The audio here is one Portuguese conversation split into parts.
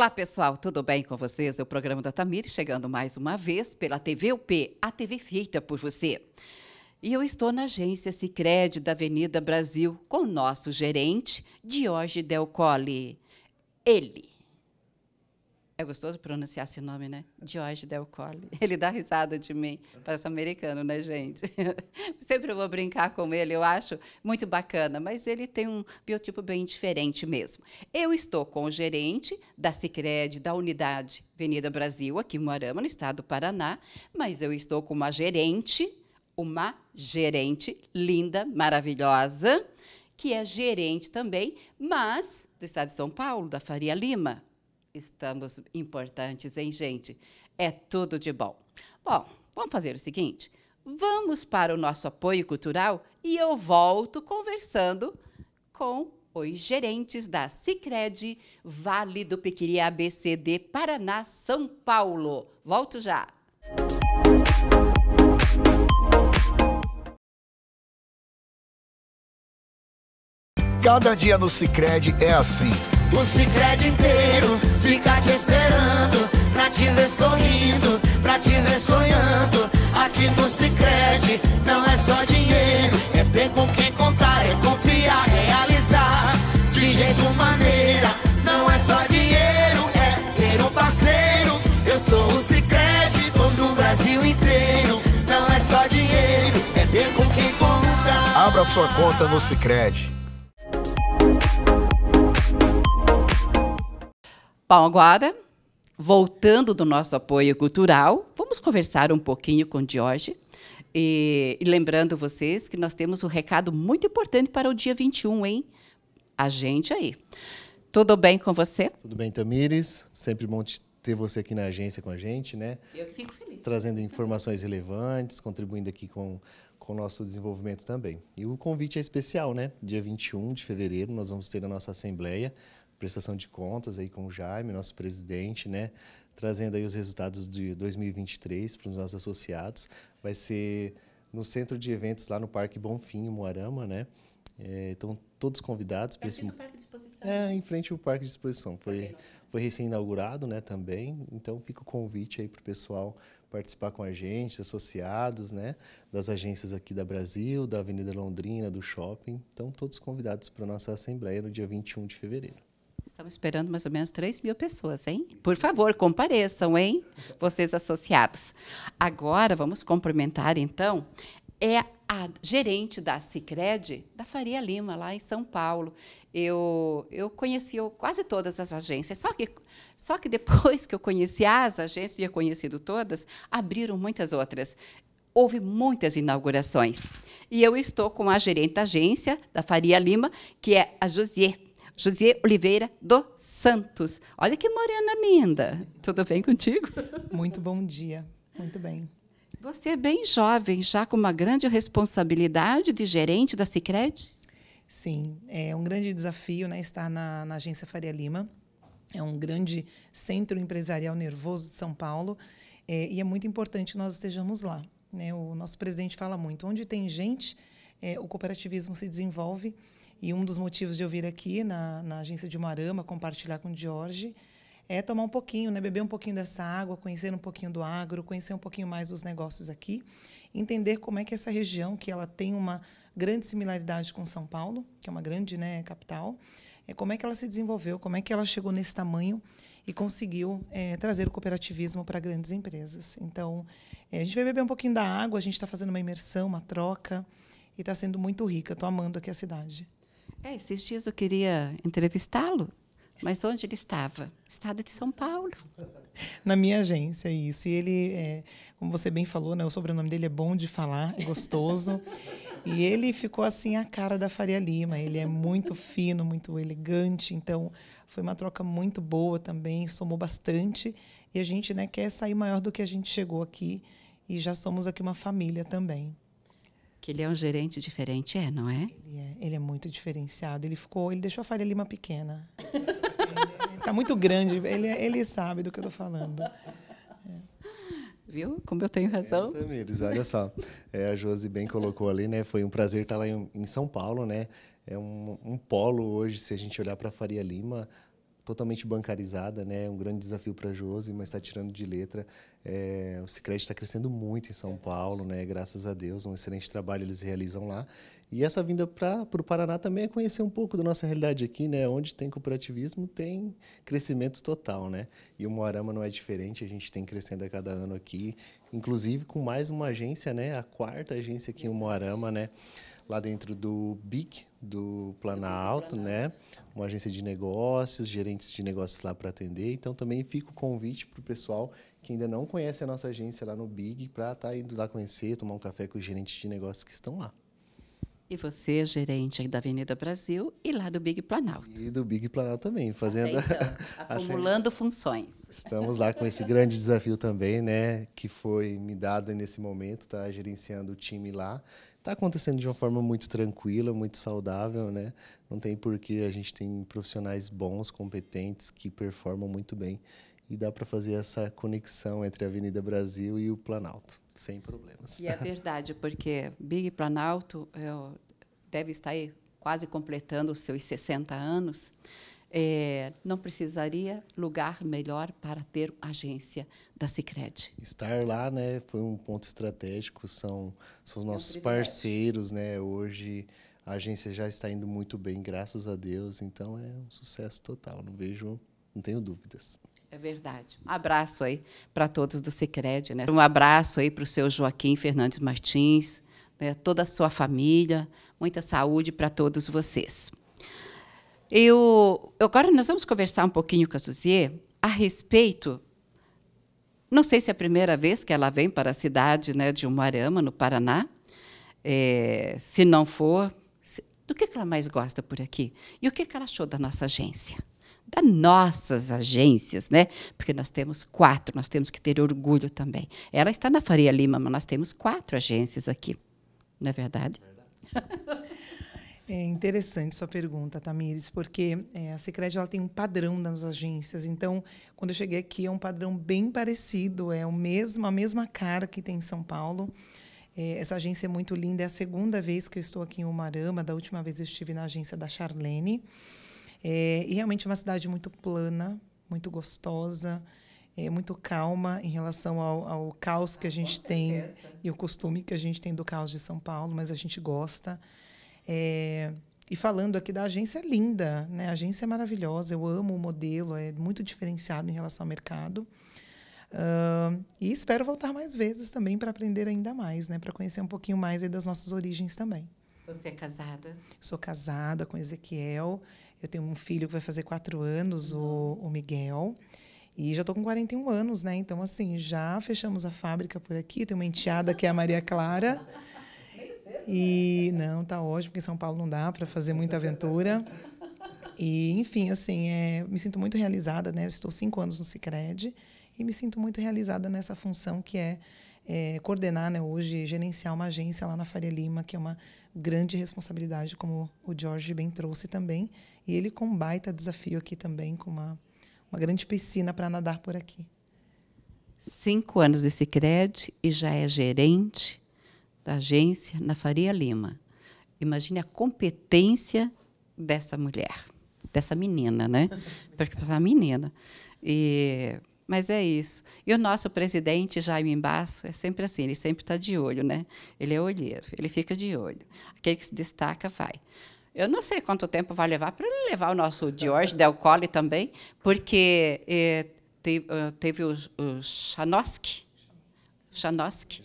Olá, pessoal, tudo bem com vocês? É o programa da Tamir chegando mais uma vez pela TV UP, a TV feita por você. E eu estou na agência Sicredi da Avenida Brasil com o nosso gerente, Diógenes Del Colle. Ele. É gostoso pronunciar esse nome, né? George Del Colle. Ele dá risada de mim. Parece americano, né, gente? Sempre vou brincar com ele, eu acho muito bacana, mas ele tem um biotipo bem diferente mesmo. Eu estou com o gerente da Cicred, da Unidade Avenida Brasil, aqui em Moarama, no estado do Paraná, mas eu estou com uma gerente, uma gerente linda, maravilhosa, que é gerente também, mas do estado de São Paulo, da Faria Lima, estamos importantes, hein, gente? É tudo de bom. Bom, vamos fazer o seguinte: vamos para o nosso apoio cultural e eu volto conversando com os gerentes da Cicred Vale do Piquiri ABCD Paraná, São Paulo. Volto já. Cada dia no Cicred é assim. O Cicred inteiro fica te esperando Pra te ver sorrindo, pra te ver sonhando. Aqui no Cicred não é só dinheiro É ter com quem contar, é confiar, realizar. De jeito maneira, não é só dinheiro É ter um parceiro. Eu sou o Cicred, todo o Brasil inteiro. Não é só dinheiro, é ter com quem contar. Abra sua conta no Cicred. Bom, agora, voltando do nosso apoio cultural, vamos conversar um pouquinho com o Jorge. E, e, lembrando vocês que nós temos um recado muito importante para o dia 21, hein? A gente aí. Tudo bem com você? Tudo bem, Tamires. Sempre bom ter você aqui na agência com a gente, né? Eu fico feliz. Trazendo informações relevantes, contribuindo aqui com, com o nosso desenvolvimento também. E o convite é especial, né? Dia 21 de fevereiro, nós vamos ter a nossa assembleia prestação de contas aí com o Jaime, nosso presidente, né, trazendo aí os resultados de 2023 para os nossos associados. Vai ser no centro de eventos lá no Parque Bonfim, em Moarama, né? É, então todos convidados para esse parque de exposição. É, em frente ao parque de exposição. Foi foi recém-inaugurado, né, também. Então fica o convite aí para o pessoal participar com a gente, associados, né, das agências aqui da Brasil, da Avenida Londrina, do shopping. Então todos convidados para a nossa assembleia no dia 21 de fevereiro. Estamos esperando mais ou menos 3 mil pessoas, hein? Por favor, compareçam, hein? Vocês associados. Agora, vamos cumprimentar, então, é a gerente da Cicred, da Faria Lima, lá em São Paulo. Eu, eu conheci quase todas as agências, só que, só que depois que eu conheci as agências, tinha conhecido todas, abriram muitas outras. Houve muitas inaugurações. E eu estou com a gerente da agência, da Faria Lima, que é a Josier José Oliveira dos Santos. Olha que morena linda. Tudo bem contigo? Muito bom dia. Muito bem. Você é bem jovem, já com uma grande responsabilidade de gerente da Cicred? Sim, é um grande desafio né, estar na, na agência Faria Lima. É um grande centro empresarial nervoso de São Paulo é, e é muito importante que nós estejamos lá. Né? O nosso presidente fala muito: onde tem gente, é, o cooperativismo se desenvolve e um dos motivos de eu vir aqui na, na agência de Marama compartilhar com o Jorge é tomar um pouquinho, né, beber um pouquinho dessa água, conhecer um pouquinho do agro, conhecer um pouquinho mais dos negócios aqui, entender como é que essa região, que ela tem uma grande similaridade com São Paulo, que é uma grande né, capital, é como é que ela se desenvolveu, como é que ela chegou nesse tamanho e conseguiu é, trazer o cooperativismo para grandes empresas. Então, é, a gente vai beber um pouquinho da água, a gente está fazendo uma imersão, uma troca, e está sendo muito rica. Estou amando aqui a cidade. É, esses dias eu queria entrevistá-lo, mas onde ele estava? Estado de São Paulo. Na minha agência, isso. E ele, é, como você bem falou, né, o sobrenome dele é bom de falar, é gostoso. e ele ficou assim a cara da Faria Lima. Ele é muito fino, muito elegante. Então, foi uma troca muito boa também, somou bastante. E a gente né, quer sair maior do que a gente chegou aqui. E já somos aqui uma família também. Que ele é um gerente diferente, é, não é? Ele é, ele é muito diferenciado. Ele ficou, ele deixou a Faria Lima pequena. ele está muito grande. Ele, ele sabe do que eu estou falando. É. Viu? Como eu tenho razão. É, Tamires, olha só. É, a Josi bem colocou ali, né? Foi um prazer estar lá em, em São Paulo, né? É um, um polo hoje, se a gente olhar para a Faria Lima, totalmente bancarizada, né? Um grande desafio para a Josi, mas está tirando de letra. É, o Sicredi está crescendo muito em São Paulo, né? Graças a Deus, um excelente trabalho eles realizam lá. E essa vinda para o Paraná também é conhecer um pouco da nossa realidade aqui, né? Onde tem cooperativismo, tem crescimento total, né? E o Moarama não é diferente, a gente tem crescendo a cada ano aqui, inclusive com mais uma agência, né? A quarta agência aqui em Moarama, né? lá dentro do BIC, do Planalto, né? Uma agência de negócios, gerentes de negócios lá para atender. Então, também fica o convite para o pessoal que ainda não conhece a nossa agência lá no BIG para estar tá indo lá conhecer, tomar um café com os gerentes de negócios que estão lá. E você, gerente da Avenida Brasil e lá do Big Planalto. E do Big Planalto também, fazendo. Até então, acumulando funções. Estamos lá com esse grande desafio também, né? Que foi me dado nesse momento, tá gerenciando o time lá. Está acontecendo de uma forma muito tranquila, muito saudável, né? Não tem porquê, a gente tem profissionais bons, competentes, que performam muito bem. E dá para fazer essa conexão entre a Avenida Brasil e o Planalto, sem problemas. E é verdade, porque Big Planalto eu, deve estar aí quase completando os seus 60 anos é, não precisaria lugar melhor para ter agência da Sicredi. Estar lá, né, foi um ponto estratégico. São, são os nossos é um parceiros, né? Hoje a agência já está indo muito bem, graças a Deus. Então é um sucesso total. Não vejo, não tenho dúvidas. É verdade. Um abraço aí para todos do Sicredi, né? Um abraço aí para o seu Joaquim Fernandes Martins, né? toda a sua família. Muita saúde para todos vocês. Eu, agora nós vamos conversar um pouquinho com a Suzier a respeito. Não sei se é a primeira vez que ela vem para a cidade né, de Umuarama, no Paraná. É, se não for, se, do que, que ela mais gosta por aqui? E o que, que ela achou da nossa agência? Das nossas agências, né? Porque nós temos quatro, nós temos que ter orgulho também. Ela está na Faria Lima, mas nós temos quatro agências aqui. Não é verdade? É interessante sua pergunta, Tamires, porque é, a Sicredi ela tem um padrão nas agências. Então, quando eu cheguei aqui, é um padrão bem parecido, é o mesmo, a mesma cara que tem em São Paulo. É, essa agência é muito linda, é a segunda vez que eu estou aqui em Umarama. Da última vez eu estive na agência da Charlene. É, e realmente é uma cidade muito plana, muito gostosa, é, muito calma em relação ao, ao caos que a gente tem e o costume que a gente tem do caos de São Paulo, mas a gente gosta. É, e falando aqui da agência é linda, né? A agência é maravilhosa, eu amo o modelo, é muito diferenciado em relação ao mercado. Uh, e espero voltar mais vezes também para aprender ainda mais, né? Para conhecer um pouquinho mais das nossas origens também. Você é casada? Sou casada com Ezequiel. Eu tenho um filho que vai fazer quatro anos, o, o Miguel. E já estou com 41 anos, né? Então, assim, já fechamos a fábrica por aqui. Tenho uma enteada que é a Maria Clara. E não, tá ótimo, porque em São Paulo não dá para fazer muita aventura. E, enfim, assim, é, me sinto muito realizada, né? Eu estou cinco anos no Cicred e me sinto muito realizada nessa função que é, é coordenar, né, hoje, gerenciar uma agência lá na Faria Lima, que é uma grande responsabilidade, como o Jorge bem trouxe também. E ele com um baita desafio aqui também, com uma, uma grande piscina para nadar por aqui. Cinco anos de Cicred e já é gerente da agência na Faria Lima. Imagine a competência dessa mulher, dessa menina, né? Porque uma menina. E, mas é isso. E o nosso presidente, Jaime Embaço, é sempre assim, ele sempre está de olho, né? Ele é olheiro, ele fica de olho. Aquele que se destaca, vai. Eu não sei quanto tempo vai levar para ele levar o nosso George Del Colle também, porque eh, teve, uh, teve, o, o Chanoski. Chanoski.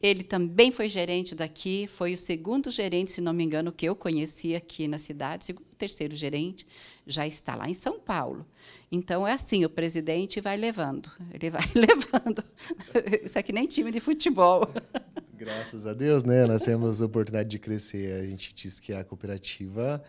Ele também foi gerente daqui, foi o segundo gerente, se não me engano, que eu conheci aqui na cidade, segundo terceiro gerente, já está lá em São Paulo. Então é assim, o presidente vai levando, ele vai levando. Isso aqui nem time de futebol. Graças a Deus, né? Nós temos a oportunidade de crescer. A gente diz que a cooperativa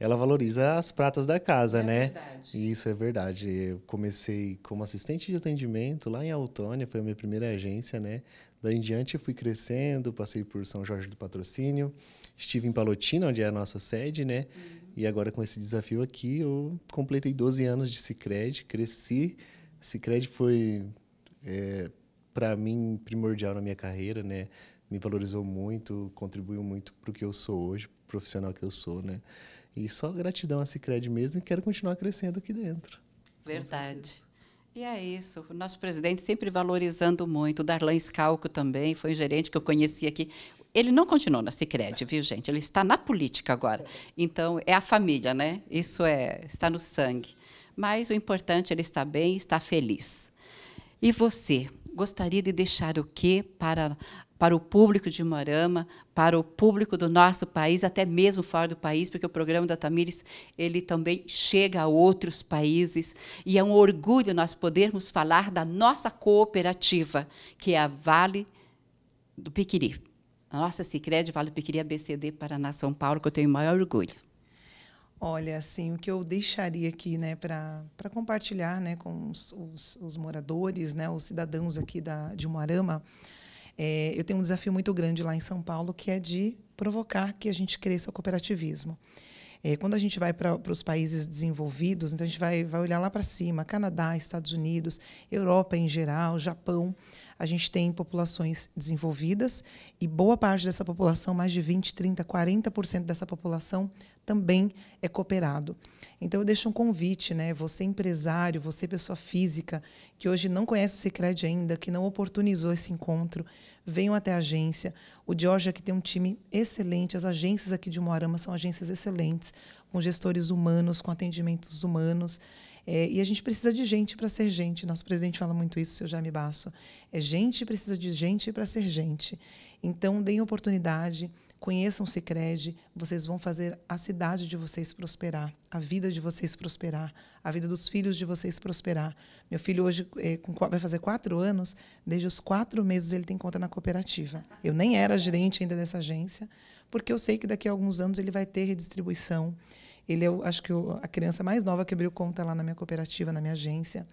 ela valoriza as pratas da casa, é né? Verdade. Isso é verdade. Eu comecei como assistente de atendimento lá em Autônia, foi a minha primeira agência, né? Daí em diante eu fui crescendo, passei por São Jorge do Patrocínio, estive em Palotina, onde é a nossa sede, né? Uhum. E agora com esse desafio aqui, eu completei 12 anos de Cicred, cresci. Cicred foi, é, para mim, primordial na minha carreira, né? Me valorizou muito, contribuiu muito para o que eu sou hoje, profissional que eu sou, né? E só gratidão a Cicred mesmo e quero continuar crescendo aqui dentro. Verdade. E é isso. O nosso presidente sempre valorizando muito. O Darlan Scalco também foi um gerente que eu conheci aqui. Ele não continuou na Cicred, viu, gente? Ele está na política agora. Então, é a família, né? Isso é, está no sangue. Mas o importante, ele está bem, está feliz. E você, gostaria de deixar o quê para para o público de Morama, para o público do nosso país, até mesmo fora do país, porque o programa da Tamires ele também chega a outros países e é um orgulho nós podermos falar da nossa cooperativa, que é a Vale do Piquiri. A nossa Sicredi Vale do Piquiri ABCD Paraná São Paulo, que eu tenho o maior orgulho. Olha, assim, o que eu deixaria aqui, né, para compartilhar, né, com os, os, os, moradores, né, os cidadãos aqui da de Moarama, é, eu tenho um desafio muito grande lá em São Paulo, que é de provocar que a gente cresça o cooperativismo. É, quando a gente vai para os países desenvolvidos, então a gente vai, vai olhar lá para cima, Canadá, Estados Unidos, Europa em geral, Japão, a gente tem populações desenvolvidas e boa parte dessa população, mais de 20, 30, 40% dessa população também é cooperado. Então eu deixo um convite, né? Você empresário, você pessoa física que hoje não conhece o Sicredi ainda, que não oportunizou esse encontro, venham até a agência. O George aqui tem um time excelente, as agências aqui de Moarama são agências excelentes, com gestores humanos, com atendimentos humanos. É, e a gente precisa de gente para ser gente. Nosso presidente fala muito isso, seu Jaime Basso. É gente precisa de gente para ser gente. Então, deem oportunidade, conheçam o Cicred, vocês vão fazer a cidade de vocês prosperar, a vida de vocês prosperar, a vida dos filhos de vocês prosperar. Meu filho hoje é, com, vai fazer quatro anos, desde os quatro meses ele tem conta na cooperativa. Eu nem era gerente ainda dessa agência, porque eu sei que daqui a alguns anos ele vai ter redistribuição. Ele é, acho que, a criança mais nova que abriu conta lá na minha cooperativa, na minha agência.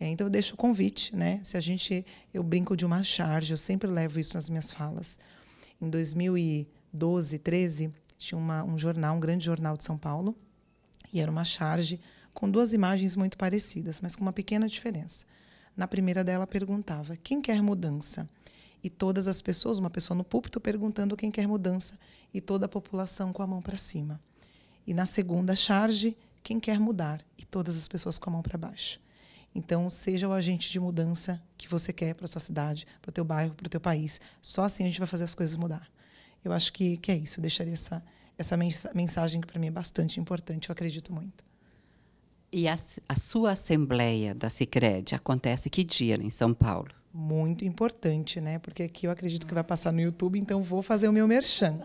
É, então, eu deixo o convite. Né? Se a gente, eu brinco de uma charge, eu sempre levo isso nas minhas falas. Em 2012, 13, tinha uma, um jornal, um grande jornal de São Paulo, e era uma charge com duas imagens muito parecidas, mas com uma pequena diferença. Na primeira dela perguntava: quem quer mudança? E todas as pessoas, uma pessoa no púlpito perguntando quem quer mudança, e toda a população com a mão para cima. E na segunda charge, quem quer mudar e todas as pessoas com a mão para baixo. Então, seja o agente de mudança que você quer para a sua cidade, para o teu bairro, para o teu país. Só assim a gente vai fazer as coisas mudar. Eu acho que, que é isso. Eu deixaria essa, essa mensagem que para mim é bastante importante. Eu acredito muito. E a, a sua assembleia da Sicredi acontece que dia em São Paulo? Muito importante, né? Porque aqui eu acredito que vai passar no YouTube, então vou fazer o meu merchan.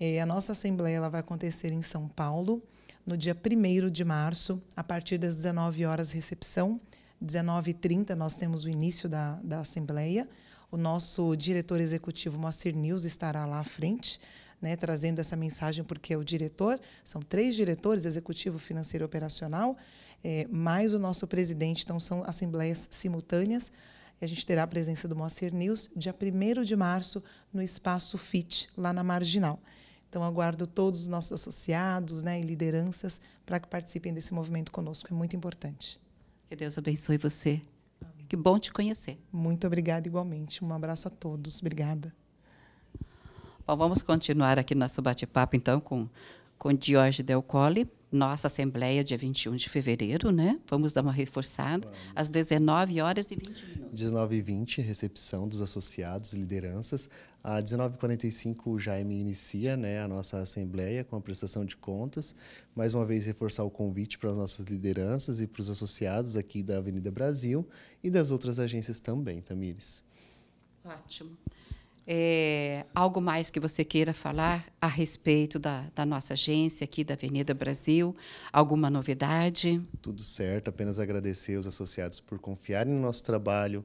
É, a nossa assembleia ela vai acontecer em São Paulo, no dia 1 de março, a partir das 19 horas, recepção. 19h30 nós temos o início da, da assembleia. O nosso diretor executivo, Moacir News, estará lá à frente, né, trazendo essa mensagem, porque é o diretor, são três diretores, executivo, financeiro e operacional, é, mais o nosso presidente, então são assembleias simultâneas. A gente terá a presença do Moacir News, dia 1 de março, no Espaço FIT, lá na Marginal. Então, aguardo todos os nossos associados né, e lideranças para que participem desse movimento conosco. É muito importante. Que Deus abençoe você. Que bom te conhecer. Muito obrigada, igualmente. Um abraço a todos. Obrigada. Bom, vamos continuar aqui nosso bate-papo, então, com, com Jorge Del Colle nossa assembleia dia 21 de fevereiro, né? Vamos dar uma reforçada, Vamos. às 19 horas e 20 minutos. 19 e 20, recepção dos associados e lideranças. Às 19h45, o Jaime inicia né, a nossa assembleia com a prestação de contas. Mais uma vez, reforçar o convite para as nossas lideranças e para os associados aqui da Avenida Brasil e das outras agências também, Tamires. Ótimo. É, algo mais que você queira falar a respeito da, da, nossa agência aqui da Avenida Brasil? Alguma novidade? Tudo certo, apenas agradecer os associados por confiarem no nosso trabalho,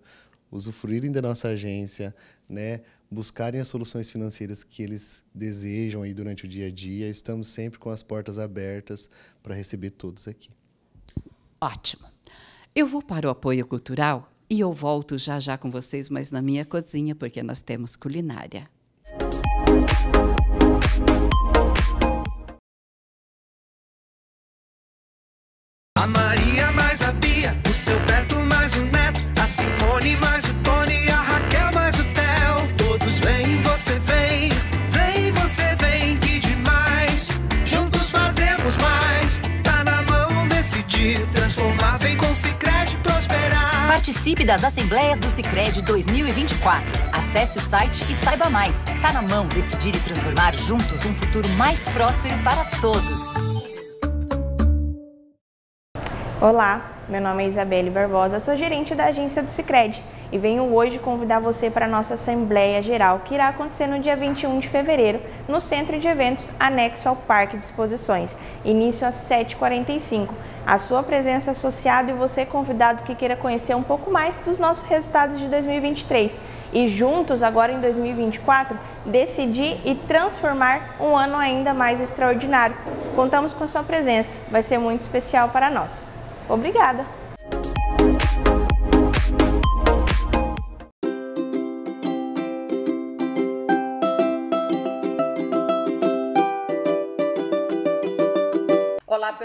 usufruírem da nossa agência, né, buscarem as soluções financeiras que eles desejam aí durante o dia a dia. Estamos sempre com as portas abertas para receber todos aqui. Ótimo. Eu vou para o apoio cultural e eu volto já já com vocês, mas na minha cozinha, porque nós temos culinária. A Participe das Assembleias do Sicredi 2024. Acesse o site e saiba mais. Tá na mão decidir e transformar juntos um futuro mais próspero para todos. Olá, meu nome é Isabelle Barbosa, sou gerente da agência do Sicredi e venho hoje convidar você para a nossa Assembleia Geral, que irá acontecer no dia 21 de fevereiro, no Centro de Eventos anexo ao Parque de Exposições, início às 7h45. A sua presença associada e você convidado que queira conhecer um pouco mais dos nossos resultados de 2023 e juntos, agora em 2024, decidir e transformar um ano ainda mais extraordinário. Contamos com a sua presença, vai ser muito especial para nós. Obrigada!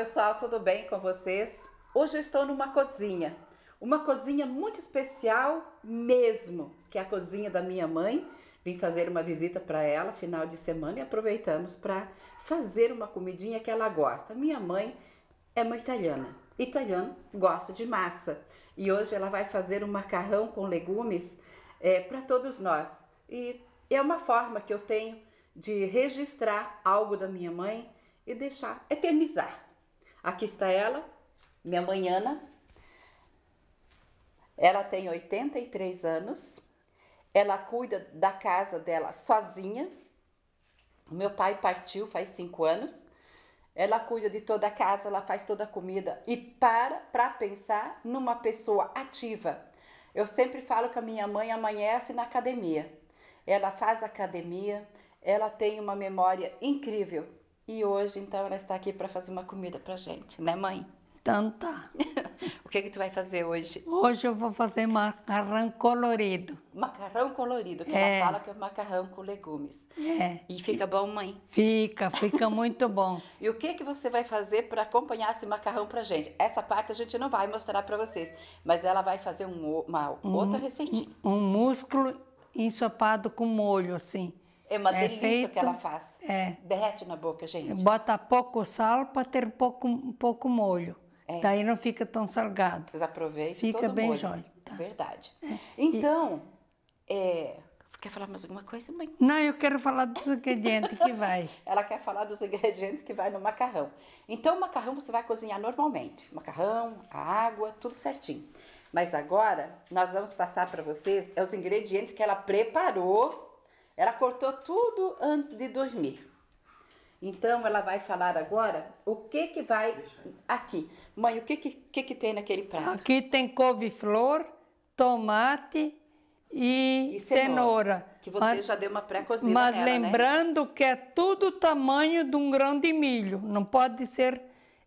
Pessoal, tudo bem com vocês? Hoje estou numa cozinha, uma cozinha muito especial mesmo, que é a cozinha da minha mãe. Vim fazer uma visita para ela final de semana e aproveitamos para fazer uma comidinha que ela gosta. Minha mãe é uma italiana, italiano gosta de massa e hoje ela vai fazer um macarrão com legumes é, para todos nós. E é uma forma que eu tenho de registrar algo da minha mãe e deixar eternizar. Aqui está ela, minha mãe Ana. Ela tem 83 anos. Ela cuida da casa dela sozinha. Meu pai partiu faz cinco anos. Ela cuida de toda a casa, ela faz toda a comida e para para pensar numa pessoa ativa. Eu sempre falo que a minha mãe amanhece na academia. Ela faz academia, ela tem uma memória incrível. E hoje, então, ela está aqui para fazer uma comida pra gente, né, mãe? Então tá. o que que tu vai fazer hoje? Hoje eu vou fazer macarrão colorido. Macarrão colorido, que É. ela fala que é macarrão com legumes. É. E fica bom, mãe? Fica, fica muito bom. E o que que você vai fazer para acompanhar esse macarrão pra gente? Essa parte a gente não vai mostrar para vocês, mas ela vai fazer um uma outra receitinha. Um músculo ensopado com molho, assim. É uma É delícia feito- que ela faz. É. Derrete na boca, gente. Bota pouco sal para ter pouco, pouco molho. É. Daí não fica tão salgado. Vocês aproveitem Fica bem jóia, tá. Verdade. Então, é, quer falar mais alguma coisa, mãe? Não, eu quero falar dos ingredientes que vai. Ela quer falar dos ingredientes que vai no macarrão. Então, o macarrão você vai cozinhar normalmente. Macarrão, a água, tudo certinho. Mas agora, nós vamos passar para vocês é os ingredientes que ela preparou. Ela cortou tudo antes de dormir. Então, ela vai falar agora o que que vai aqui. Mãe, o que que, que, que tem naquele prato? Aqui tem couve-flor, tomate e, E cenoura. Que você Mas- já deu uma pré-cozida Mas nela, né? lembrando que é tudo o tamanho de um grão de milho, não pode ser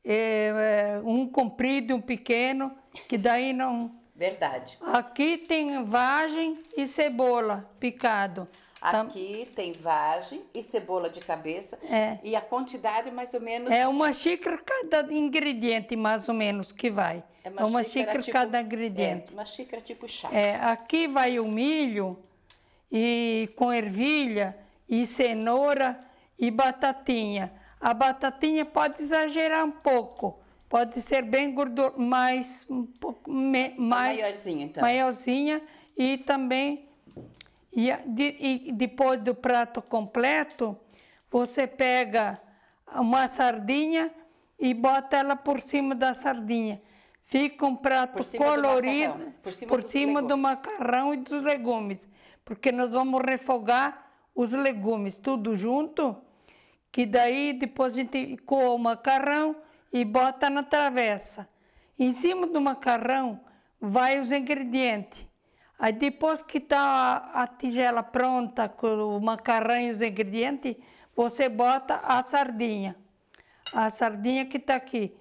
eh, um comprido e um pequeno, que daí não. Verdade. Aqui tem vagem e cebola picado. Aqui tem vagem e cebola de cabeça. É. E a quantidade mais ou menos É uma xícara cada ingrediente, mais ou menos, que vai. É uma, xícara, tipo- cada é, ingrediente. uma xícara tipo chá. É, aqui vai o milho e com ervilha e cenoura e batatinha. A batatinha pode exagerar um pouco, pode ser bem gordurosa, mais um pouco me- mais maiorzinha, então. maiorzinha e também e, de- e depois do prato completo você pega uma sardinha e bota ela por cima da sardinha. Fica um prato Por cima do colorido macarrão, por cima por cima do macarrão e dos legumes, porque nós vamos refogar os legumes tudo junto, que daí depois a gente coa o macarrão e bota na travessa. Em cima do macarrão vai os ingredientes. Aí depois que está a, tigela pronta com o macarrão e os ingredientes, você bota a sardinha. A sardinha que está aqui.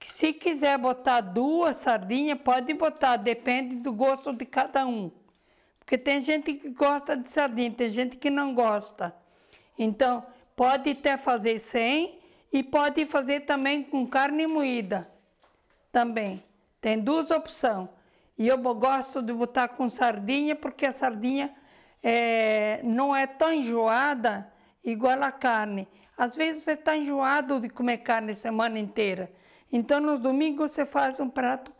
Se quiser botar duas sardinhas, pode botar, depende do gosto de cada um. Porque tem gente que gosta de sardinha, tem gente que não gosta. Então, pode até fazer sem e pode fazer também com carne moída. Também. Tem duas opções. E eu gosto de botar com sardinha, porque a sardinha eh, não é tão enjoada igual a carne. Às vezes você está enjoado de comer carne a semana inteira. Então, nos domingos você faz um prato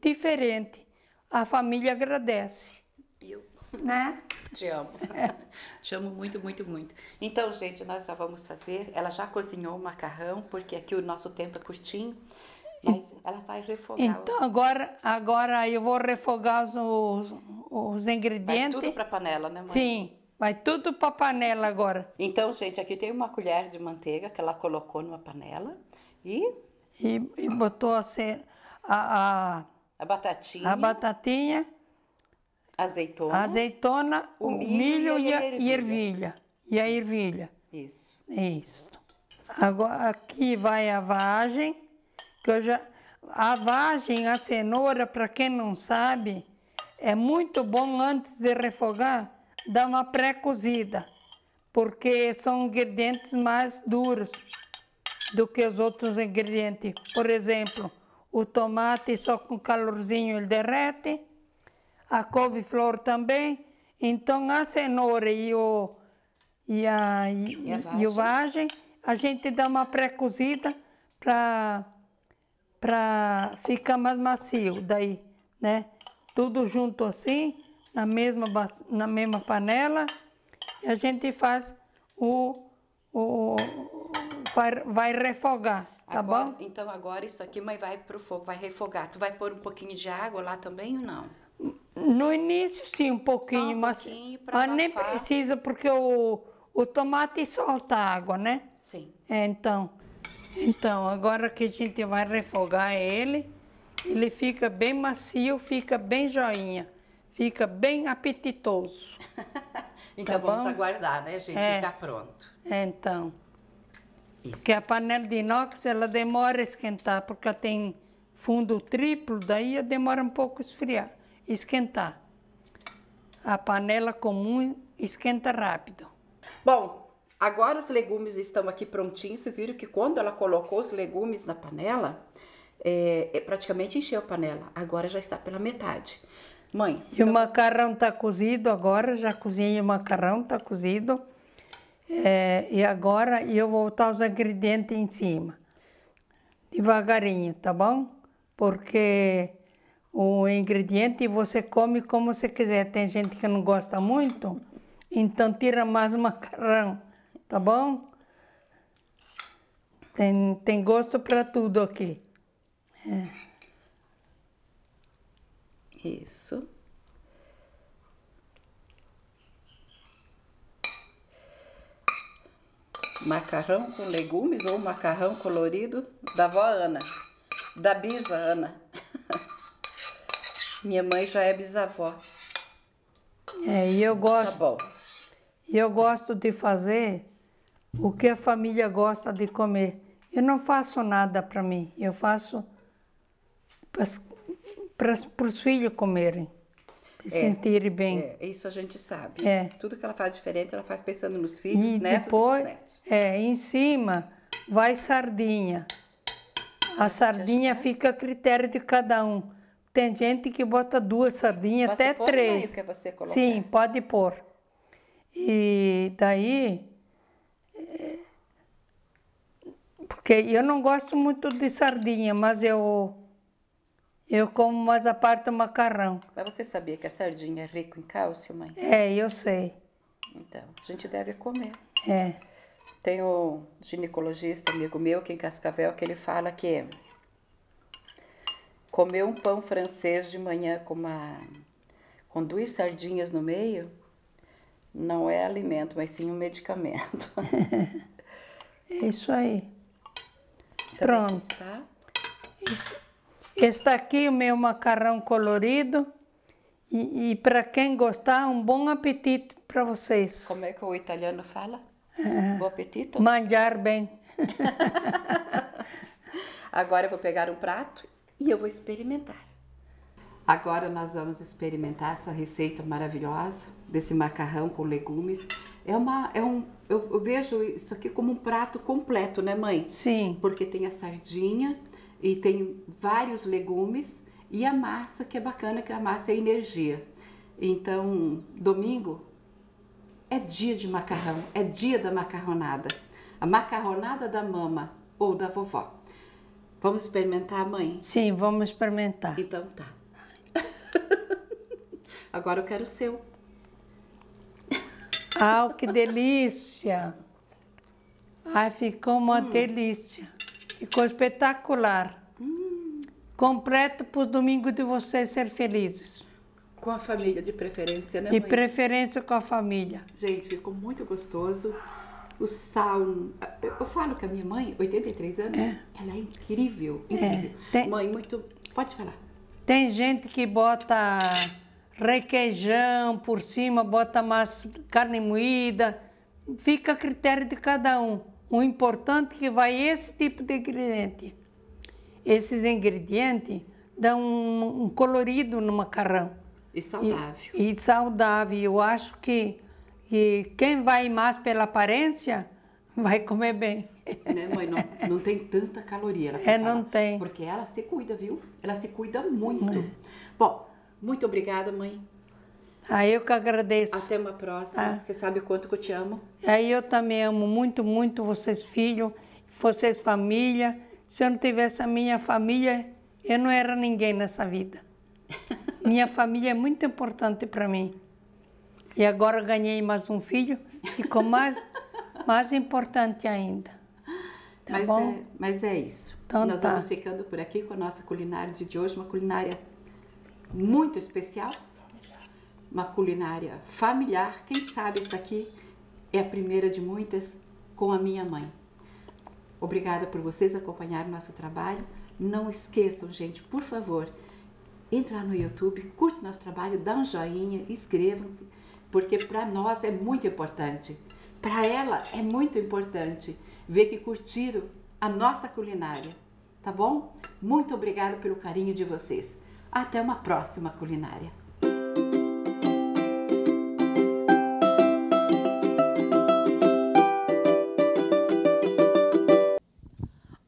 diferente. a família agradece. Eu Né? te amo. te amo muito, muito, muito. Então, gente, nós já vamos fazer. Ela já cozinhou o macarrão, porque aqui o nosso tempo é curtinho. Ela vai refogar. Então agora, agora eu vou refogar os, os Vai ingredientes. tudo para panela, né, mãe? Sim, vai tudo para panela agora. Então, gente, aqui tem uma colher de manteiga que ela colocou numa panela. E E, e botou a, ce- a, a batatinha, a, a batatinha, azeitona. a azeitona, o milho milho, e a a, e ervilha. ervilha. E a ervilha. Isso. Isso. Agora aqui vai a vagem, que eu já a vagem, a cenoura, para quem não sabe, é muito bom antes de refogar, dar uma pré-cozida, porque são ingredientes mais duros do que os outros ingredientes. Por exemplo, o tomate só com calorzinho ele derrete, a couve-flor também. Então a cenoura e o e, a, e, a e o vagem? vagem, a gente dá uma pré-cozida para para ficar mais macio daí, né? Tudo junto assim, na mesma, na mesma panela, e a gente faz o, o vai, vai refogar, tá Agora- bom? Então agora isso aqui, mãe, vai pro fogo, vai refogar. Tu vai pôr um pouquinho de água lá também ou não? No início sim, um pouquinho, um mas, pouquinho mas nem precisa porque o, o tomate solta água, né? Sim. É, então, então, agora que a gente vai refogar ele, ele fica bem macio, fica bem joinha, fica bem apetitoso. Então Tá vamos bom? aguardar, né, gente? É. Ficar pronto. É, então, Isso. porque a panela de inox, ela demora a esquentar, porque ela tem fundo triplo, daí demora um pouco esfriar, esquentar. A panela comum esquenta rápido. Bom, agora os legumes estão aqui prontinhos. Vocês viram que quando ela colocou os legumes na panela, é, é, praticamente encheu a panela. Agora já está pela metade. Mãe, E o macarrão está cozido agora, já cozinhei o macarrão, está cozido. É, e agora eu vou botar os ingredientes em cima. Devagarinho, tá bom? Porque o ingrediente você come como você quiser. Tem gente que não gosta muito, então tira mais o macarrão, tá bom? Tem, tem gosto para tudo aqui. isso. Macarrão com legumes ou macarrão colorido da vó Ana, da bisa Ana. Minha mãe já é bisavó. É, e eu Tá gosto. bom. E eu gosto de fazer o que a família gosta de comer. Eu não faço nada para mim, eu faço para os filhos comerem, se sentirem bem. É, isso a gente sabe. É. Tudo que ela faz diferente, ela faz pensando nos filhos, E netos depois, e netos. é, em cima vai sardinha. A sardinha fica a critério de cada um. Tem gente que bota duas sardinhas, até aí três. o que você colocar. Sim, pode pôr. E daí. Porque eu não gosto muito de sardinha, mas eu. Eu como mais a parte do macarrão. Mas você sabia que a sardinha é rico em cálcio, mãe? É, eu sei. Então, a gente deve comer. É. Tem o ginecologista, amigo meu, aqui em Cascavel, que ele fala que comer um pão francês de manhã com, uma, com duas sardinhas no meio não é alimento, mas sim um medicamento. É isso aí. Então, Pronto. está. Isso- Está aqui o meu macarrão colorido. E, e para quem gostar, um bom apetite para vocês. Como é que o italiano fala? Bom apetito. Manjar bem. Agora eu vou pegar um prato e eu vou experimentar. Agora nós vamos experimentar essa receita maravilhosa desse macarrão com legumes. É uma, é um, eu, eu vejo isso aqui como um prato completo, né, mãe? Sim. Porque tem a sardinha e tem vários legumes e a massa que é bacana, que a massa é energia. Então, domingo é dia de macarrão, é dia da macarronada. A macarronada da mama ou da vovó. Vamos experimentar, mãe? Sim, vamos experimentar. Então tá. Agora eu quero o seu. Ah, que delícia! Ai, ficou uma Hum. delícia. Ficou espetacular. Hum. Completo para os domingos de vocês ser felizes. Com a família de preferência, né, De mãe? preferência com a família. Gente, ficou muito gostoso. O sal. Eu falo que a minha mãe, 83 anos, ela é incrível. Incrível. tem- Mãe, muito. Pode falar. Tem gente que bota requeijão por cima, bota mais carne moída. Fica a critério de cada um. O importante é que vai esse tipo de ingrediente. Esses ingredientes dão um, um colorido no macarrão. E saudável. E, e saudável. Eu acho que, que quem vai mais pela aparência vai comer bem. Né, mãe? Não, não tem tanta caloria. Ela É, fala. não tem. Porque ela se cuida, viu? Ela se cuida muito. Bom, muito obrigada, mãe. Aí eu que agradeço. Até uma próxima. Ah. Você sabe o quanto que eu te amo. Aí eu também amo muito, muito vocês filhos, vocês família. Se eu não tivesse a minha família, eu não era ninguém nessa vida. Minha família é muito importante para mim. E agora ganhei mais um filho, ficou mais, mais importante ainda. Tá mas, bom? É, mas é isso. Então Nós tá. vamos ficando por aqui com a nossa culinária de hoje, uma culinária muito especial, uma culinária familiar. Quem sabe essa aqui é a primeira de muitas com a minha mãe. Obrigada por vocês acompanharem nosso trabalho. Não esqueçam, gente, por favor, entra lá no YouTube, curte nosso trabalho, dá um joinha, inscrevam-se, porque para nós é muito importante. Para ela é muito importante ver que curtiram a nossa culinária, tá bom? Muito obrigada pelo carinho de vocês. Até uma próxima culinária.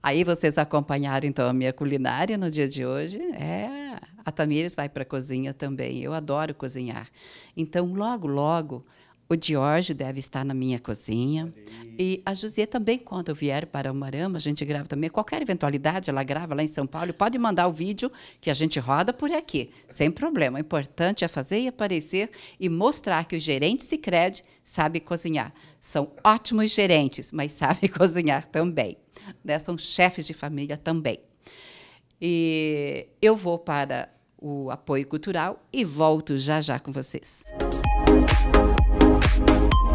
Aí vocês acompanharam então a minha culinária no dia de hoje. É, a Tamires vai para a cozinha também. Eu adoro cozinhar. Então, logo, logo, o Jorge deve estar na minha cozinha. E a José também, quando eu vier para o Marama, a gente grava também. Qualquer eventualidade, ela grava lá em São Paulo. Pode mandar o vídeo que a gente roda por aqui, sem problema. O importante é fazer e aparecer e mostrar que o gerente Sicredi sabe cozinhar. São ótimos gerentes, mas sabem cozinhar também. Né? São chefes de família também. E eu vou para o apoio cultural e volto já já com vocês. A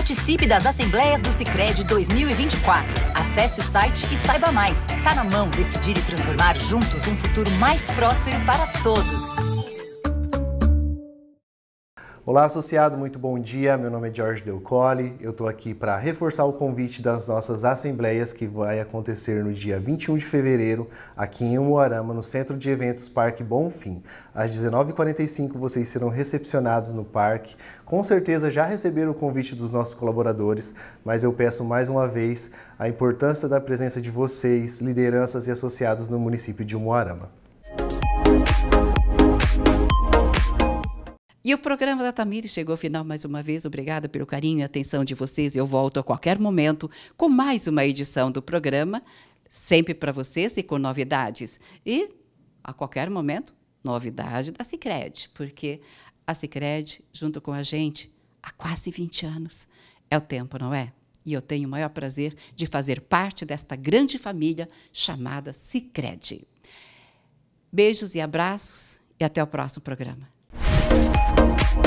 Participe das Assembleias do Sicredi 2024. Acesse o site e saiba mais. Tá na mão decidir e transformar juntos um futuro mais próspero para todos. Olá, associado, muito bom dia. Meu nome é Jorge Del. Eu estou aqui para reforçar o convite das nossas assembleias que vai acontecer no dia 21 de fevereiro, aqui em Umuarama, no Centro de Eventos Parque Bonfim. Às 19h45 vocês serão recepcionados no parque. Com certeza já receberam o convite dos nossos colaboradores, mas eu peço mais uma vez a importância da presença de vocês, lideranças e associados no município de Umuarama. E o programa da Tamires chegou ao final mais uma vez. Obrigada pelo carinho e atenção de vocês. Eu volto a qualquer momento com mais uma edição do programa, sempre para vocês e com novidades. E, a qualquer momento, novidade da Cicred, porque a Cicred, junto com a gente, há quase 20 anos. É o tempo, não é? E eu tenho o maior prazer de fazer parte desta grande família chamada Cicred. Beijos e abraços e até o próximo programa.